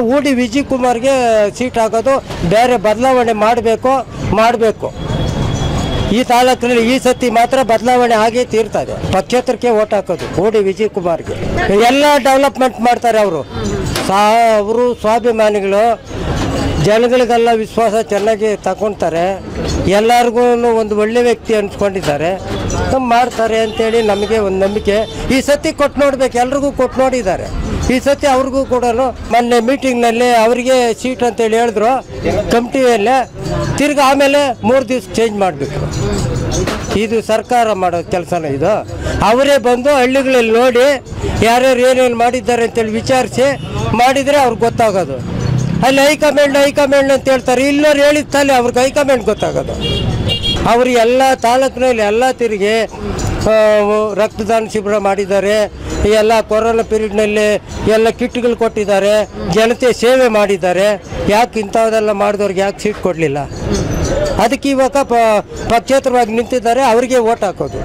ಊಡಿ Vijay ಕುಮಾರ್ಗೆ seat ಹಾಕೋದು ಬೇರೆ ಬದಲಾವಣೆ ಮಾಡಬೇಕು ಮಾಡಬೇಕು. ಈ ತಾಲೂಕಿನಲ್ಲಿ ಈ ಸತಿ ಮಾತ್ರ ಬದಲಾವಣೆ ಆಗಿ ತೀರ್ತದೆ ಪಕ್ಷೇತ್ರಕ್ಕೆ ಓಟ್ ಹಾಕೋದು ಓಡಿ ವಿಜಯ್ ಕುಮಾರ್ಗೆ ಎಲ್ಲ ಡೆವಲಪ್ಮೆಂಟ್ ಮಾಡ್ತಾರೆ ಅವರು. ಅವರು ಸ್ವಾಭಿಮಾನಿಗಳು. ಜನಗಳಿಗೆಲ್ಲ ವಿಶ್ವಾಸ ಚೆನ್ನಾಗಿ ತಗೊಳ್ತಾರೆ ಎಲ್ಲರಿಗೂ ಒಂದು ಒಳ್ಳೆ ವ್ಯಕ್ತಿ ಅನ್ಸ್ಕೊಂಡಿದ್ದಾರೆ. ಮಾಡ್ತಾರೆ ಅಂತೇಳಿ ನಮಗೆ ಒಂದು ನಂಬಿಕೆ. ಈ ಸತಿ ಕೊಟ್ಟು ನೋಡ್ಬೇಕು, ಎಲ್ರಿಗೂ ಕೊಟ್ಟು ನೋಡಿದ್ದಾರೆ. ಈ ಸತಿ ಅವ್ರಿಗೂ ಕೂಡ ಮೊನ್ನೆ ಮೀಟಿಂಗ್ನಲ್ಲಿ ಅವರಿಗೆ ಸೀಟ್ ಅಂತೇಳಿ ಹೇಳಿದ್ರು ಕಮಿಟಿಯಲ್ಲೇ. ತಿರ್ಗಿ ಆಮೇಲೆ ಮೂರು ದಿವಸ ಚೇಂಜ್ ಮಾಡಬೇಕು ಇದು ಸರ್ಕಾರ ಮಾಡೋ ಕೆಲಸನ ಇದು. ಅವರೇ ಬಂದು ಹಳ್ಳಿಗಳಲ್ಲಿ ನೋಡಿ ಯಾರ್ಯಾರು ಏನೇನು ಮಾಡಿದ್ದಾರೆ ಅಂತೇಳಿ ವಿಚಾರಿಸಿ ಮಾಡಿದರೆ ಅವ್ರಿಗೆ ಗೊತ್ತಾಗೋದು. ಅಲ್ಲಿ ಹೈಕಮಾಂಡ್ ಹೈಕಮಾಂಡ್ ಅಂತ ಹೇಳ್ತಾರೆ. ಇಲ್ಲೋರು ಹೇಳಿದ ತಲೆ ಅವ್ರಿಗೆ ಹೈಕಮಾಂಡ್ ಗೊತ್ತಾಗೋದು. ಅವರು ಎಲ್ಲ ತಾಲೂಕಿನಲ್ಲಿ ಎಲ್ಲ ತಿರುಗಿ ರಕ್ತದಾನ ಶಿಬಿರ ಮಾಡಿದ್ದಾರೆ. ಎಲ್ಲ ಕೊರೋನಾ ಪೀರಿಯಡ್ನಲ್ಲಿ ಎಲ್ಲ ಕಿಟ್ಗಳು ಕೊಟ್ಟಿದ್ದಾರೆ. ಜನತೆ ಸೇವೆ ಮಾಡಿದ್ದಾರೆ. ಯಾಕೆ ಇಂಥವೆಲ್ಲ ಮಾಡಿದವ್ರಿಗೆ ಯಾಕೆ ಸೀಟ್ ಕೊಡಲಿಲ್ಲ? ಅದಕ್ಕೆ ಇವಾಗ ಪಕ್ಷೇತರವಾಗಿ ನಿಂತಿದ್ದಾರೆ. ಅವರಿಗೆ ಓಟ್ ಹಾಕೋದು.